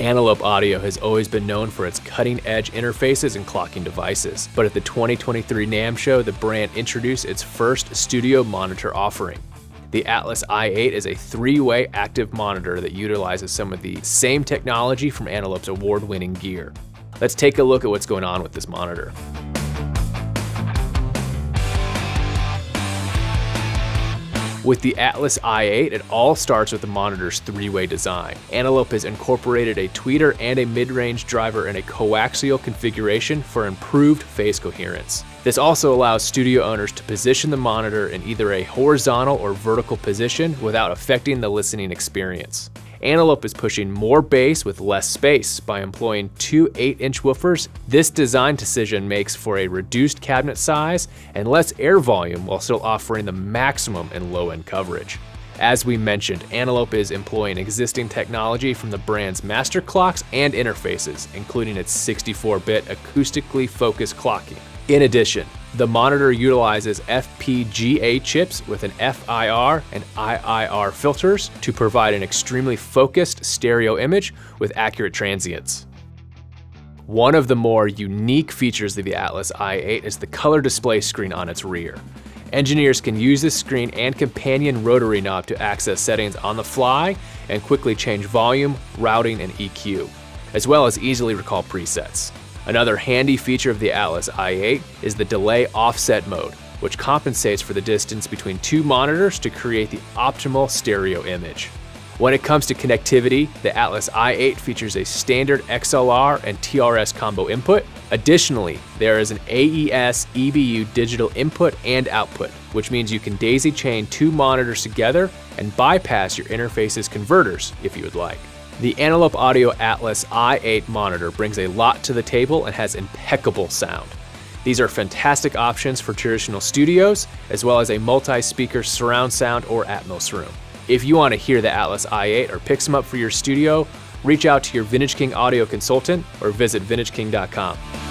Antelope Audio has always been known for its cutting edge interfaces and clocking devices, but at the 2023 NAMM show, the brand introduced its first studio monitor offering. The Atlas i8 is a three-way active monitor that utilizes some of the same technology from Antelope's award-winning gear. Let's take a look at what's going on with this monitor. Mm-hmm. With the Atlas i8, it all starts with the monitor's three-way design. Antelope has incorporated a tweeter and a mid-range driver in a coaxial configuration for improved phase coherence. This also allows studio owners to position the monitor in either a horizontal or vertical position without affecting the listening experience. Antelope is pushing more bass with less space by employing two 8-inch woofers. This design decision makes for a reduced cabinet size and less air volume while still offering the maximum in low-end coverage. As we mentioned, Antelope is employing existing technology from the brand's master clocks and interfaces, including its 64-bit acoustically focused clocking. In addition, the monitor utilizes FPGA chips with an FIR and IIR filters to provide an extremely focused stereo image with accurate transients. One of the more unique features of the Atlas i8 is the color display screen on its rear. Engineers can use this screen and companion rotary knob to access settings on the fly and quickly change volume, routing, and EQ, as well as easily recall presets. Another handy feature of the Atlas i8 is the delay offset mode, which compensates for the distance between two monitors to create the optimal stereo image. When it comes to connectivity, the Atlas i8 features a standard XLR and TRS combo input. Additionally, there is an AES EBU digital input and output, which means you can daisy chain two monitors together and bypass your interface's converters if you would like. The Antelope Audio Atlas i8 monitor brings a lot to the table and has impeccable sound. These are fantastic options for traditional studios, as well as a multi-speaker surround sound or Atmos room. If you want to hear the Atlas i8 or pick some up for your studio, reach out to your Vintage King audio consultant or visit vintageking.com.